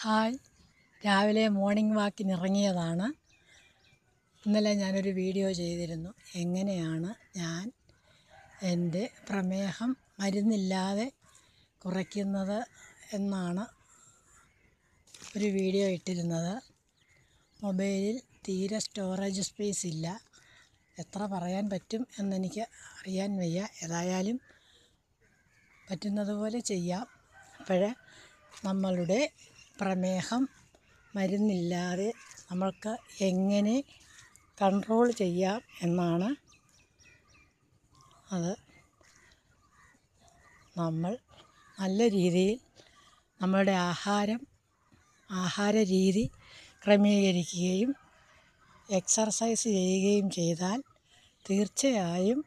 Hi. രാവിലെ morning വാക്കിന് ഇറങ്ങിയതാണ്. ഇന്നലെ ഞാനൊരു വീഡിയോ ചെയ്തിരുന്നു. എങ്ങനെയാണ് ഞാൻ എന്റെ പ്രമേഹം മരുന്നില്ലാതെ കുറയ്ക്കുന്നത് എന്നാണ് ഒരു വീഡിയോ ഇട്ടിരുന്നത്. മൊബൈലിൽ തീരെ സ്റ്റോറേജ് സ്പേസ് ഇല്ല. എത്ര പറയാൻ പറ്റും എന്നെനിക്ക് അറിയാൻ വയ്യ. ഏതായാലും പറ്റുന്നതുപോലെ ചെയ്യാം. അപ്പോഴേ നമ്മളുടെ പ്രമേഹം മരുന്നില്ലാതെ നമ്മൾക്ക് എങ്ങനെ കൺട്രോൾ ചെയ്യാം എന്നാണ് അത്. നമ്മൾ നല്ല രീതിയിൽ നമ്മളുടെ ആഹാരം ആഹാര രീതി ക്രമീകരിക്കുകയും എക്സർസൈസ് ചെയ്യുകയും ചെയ്താൽ തീർച്ചയായും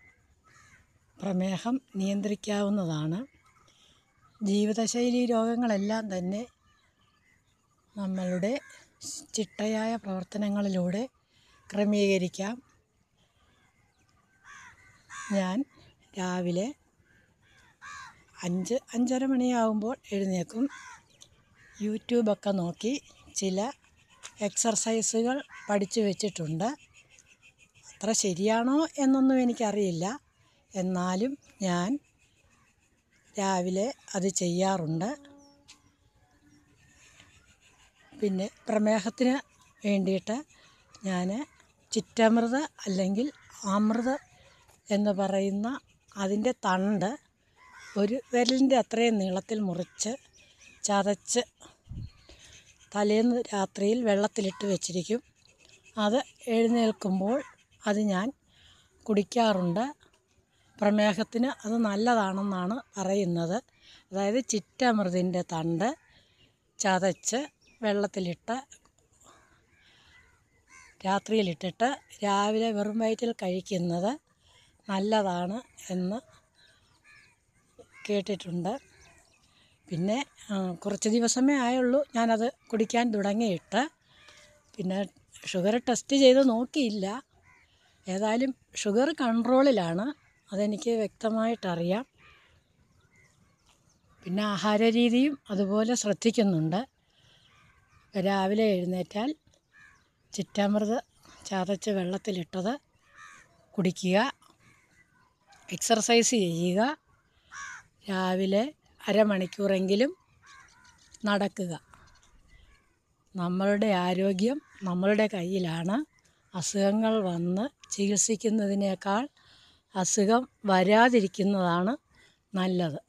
പ്രമേഹം നിയന്ത്രിക്കാവുന്നതാണ്. ജീവിതശൈലി രോഗങ്ങളെല്ലാം തന്നെ നമ്മളുടെ ചിട്ടയായ പ്രവർത്തനങ്ങളിലൂടെ ക്രമീകരിക്കാം. ഞാൻ രാവിലെ അഞ്ച് അഞ്ചര മണിയാകുമ്പോൾ എഴുന്നേക്കും യൂട്യൂബൊക്കെ നോക്കി ചില എക്സർസൈസുകൾ പഠിച്ചു വച്ചിട്ടുണ്ട്. അത്ര ശരിയാണോ എന്നൊന്നും എനിക്കറിയില്ല. എന്നാലും ഞാൻ രാവിലെ അത് ചെയ്യാറുണ്ട്. പിന്നെ പ്രമേഹത്തിന് വേണ്ടിയിട്ട് ഞാൻ ചിറ്റമൃത് അല്ലെങ്കിൽ അമൃത് എന്ന് പറയുന്ന അതിന്റെ തണ്ട് ഒരു വിരലിന്റെ അത്രയും നീളത്തിൽ മുറിച്ച് ചതച്ച് തലേന്ന് രാത്രിയിൽ വെള്ളത്തിലിട്ട് വെച്ചിരിക്കും. അത് എഴുന്നേൽക്കുമ്പോൾ അത് ഞാൻ കുടിക്കാറുണ്ട്. പ്രമേഹത്തിന് അത് നല്ലതാണെന്നാണ് പറയുന്നത്. അതായത് ചിറ്റമൃതിന്റെ തണ്ട് ചതച്ച് വെള്ളത്തിലിട്ട് രാത്രിയിലിട്ടിട്ട് രാവിലെ വെറും വയറ്റിൽ കഴിക്കുന്നത് നല്ലതാണ് എന്ന് കേട്ടിട്ടുണ്ട്. പിന്നെ കുറച്ച് ദിവസമേ ആയുള്ളൂ. ഞാനത് കുടിക്കാൻ തുടങ്ങിയിട്ട്. പിന്നെ ഷുഗർ ടെസ്റ്റ് ചെയ്ത് നോക്കിയില്ല. ഏതായാലും ഷുഗർ കൺട്രോളിലാണ്. അതെനിക്ക് വ്യക്തമായിട്ടറിയാം. പിന്നെ ആഹാര രീതിയും അതുപോലെ ശ്രദ്ധിക്കുന്നുണ്ട്. രാവിലെ എഴുന്നേറ്റാൽ ചിറ്റാമൃത് ചതച്ച് വെള്ളത്തിലിട്ടത് കുടിക്കുക എക്സർസൈസ് ചെയ്യുക രാവിലെ അരമണിക്കൂറെങ്കിലും നടക്കുക. നമ്മളുടെ ആരോഗ്യം നമ്മളുടെ കയ്യിലാണ്. അസുഖങ്ങൾ വന്ന് ചികിത്സിക്കുന്നതിനേക്കാൾ അസുഖം വരാതിരിക്കുന്നതാണ് നല്ലത്.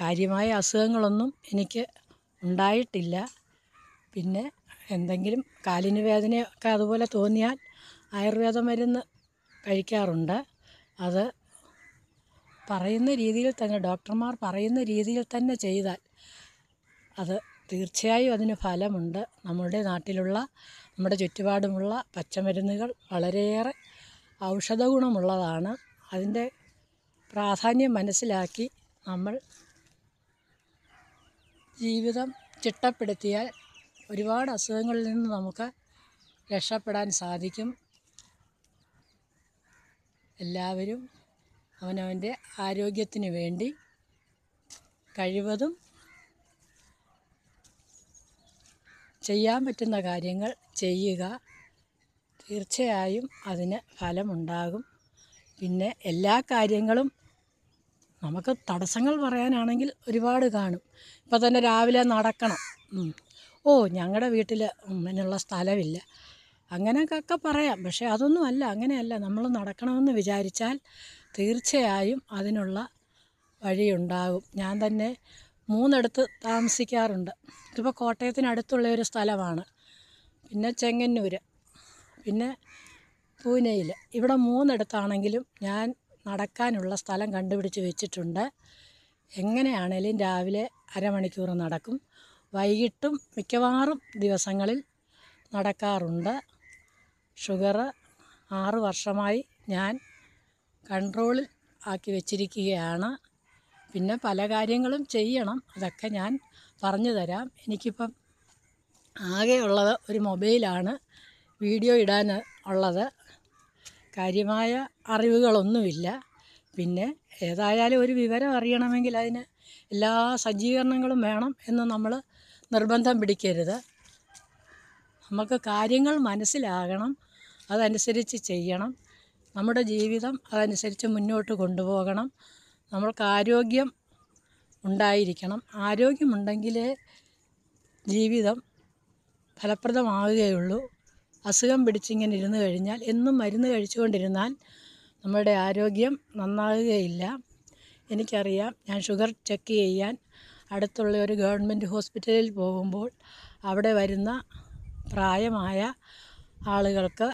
കാര്യമായ അസുഖങ്ങളൊന്നും എനിക്ക് ഉണ്ടായിട്ടില്ല. പിന്നെ എന്തെങ്കിലും കാലിന് വേദനയൊക്കെ അതുപോലെ തോന്നിയാൽ ആയുർവേദ മരുന്ന് കഴിക്കാറുണ്ട്. അത് പറയുന്ന രീതിയിൽ തന്നെ ഡോക്ടർമാർ പറയുന്ന രീതിയിൽ തന്നെ ചെയ്താൽ അത് തീർച്ചയായും അതിന് ഫലമുണ്ട്. നമ്മുടെ നാട്ടിലുള്ള നമ്മുടെ ചുറ്റുപാടുമുള്ള പച്ചമരുന്നുകൾ വളരെയേറെ ഔഷധ ഗുണമുള്ളതാണ് അതിന്റെ പ്രാധാന്യം മനസ്സിലാക്കി നമ്മൾ ജീവിതം ചിട്ടപ്പെടുത്തിയാൽ ഒരുപാട് അസുഖങ്ങളിൽ നിന്ന് നമുക്ക് രക്ഷപ്പെടാൻ സാധിക്കും. എല്ലാവരും അവനവന്റെ ആരോഗ്യത്തിന് വേണ്ടി കഴിവതും ചെയ്യാൻ പറ്റുന്ന കാര്യങ്ങൾ ചെയ്യുക. തീർച്ചയായും അതിന് ഫലമുണ്ടാകും. പിന്നെ എല്ലാ കാര്യങ്ങളും നമുക്ക് തടസ്സങ്ങൾ പറയാനാണെങ്കിൽ ഒരുപാട് കാണും. ഇപ്പോൾ തന്നെ രാവിലെ നടക്കണം. ഓ ഞങ്ങളുടെ വീട്ടിൽ ഇങ്ങനെയുള്ള സ്ഥലമില്ല അങ്ങനെയൊക്കെ പറയാം. പക്ഷേ അതൊന്നും അല്ല അങ്ങനെയല്ല. നമ്മൾ നടക്കണമെന്ന് വിചാരിച്ചാൽ തീർച്ചയായും അതിനുള്ള വഴിയുണ്ടാകും. ഞാൻ തന്നെ മൂന്നിടത്ത് താമസിക്കാറുണ്ട്. ഇതിപ്പോൾ കോട്ടയത്തിനടുത്തുള്ള ഒരു സ്ഥലമാണ്. പിന്നെ ചെങ്ങന്നൂർ പിന്നെ പൂനെയിൽ ഇവിടെ മൂന്നിടത്താണെങ്കിലും ഞാൻ നടക്കാനുള്ള സ്ഥലം കണ്ടുപിടിച്ച് വെച്ചിട്ടുണ്ട്. എങ്ങനെയാണേലും രാവിലെ അരമണിക്കൂർ നടക്കും. വൈകിട്ടും മിക്കവാറും ദിവസങ്ങളിൽ നടക്കാറുണ്ട്. ഷുഗർ ആറ് വർഷമായി ഞാൻ കൺട്രോളിൽ ആക്കി വെച്ചിരിക്കുകയാണ്. പിന്നെ പല കാര്യങ്ങളും ചെയ്യണം. അതൊക്കെ ഞാൻ പറഞ്ഞു തരാം. എനിക്കിപ്പം ആകെയുള്ളത് ഒരു മൊബൈലാണ് വീഡിയോ ഇടാൻ ഉള്ളത്. കാര്യമായ അറിവുകളൊന്നുമില്ല. പിന്നെ ഏതായാലും ഒരു വിവരം അറിയണമെങ്കിൽ അതിന് എല്ലാ സജ്ജീകരണങ്ങളും വേണം എന്ന് നമ്മൾ നിർബന്ധം പിടിക്കരുത്. നമുക്ക് കാര്യങ്ങൾ മനസ്സിലാകണം അതനുസരിച്ച് ചെയ്യണം. നമ്മുടെ ജീവിതം അതനുസരിച്ച് മുന്നോട്ട് കൊണ്ടുപോകണം. നമ്മൾക്ക് ആരോഗ്യം ഉണ്ടായിരിക്കണം. ആരോഗ്യമുണ്ടെങ്കിലേ ജീവിതം ഫലപ്രദമാവുകയുള്ളൂ. അസുഖം പിടിച്ചിങ്ങനെ ഇരുന്ന് കഴിഞ്ഞാൽ എന്നും മരുന്ന് കഴിച്ചുകൊണ്ടിരുന്നാൽ നമ്മുടെ ആരോഗ്യം നന്നാകുകയില്ല. എനിക്കറിയാം ഞാൻ ഷുഗർ ചെക്ക് ചെയ്യാൻ അടുത്തുള്ള ഒരു ഗവൺമെന്റ് ഹോസ്പിറ്റലിൽ പോകുമ്പോൾ അവിടെ വരുന്ന പ്രായമായ ആളുകൾക്ക്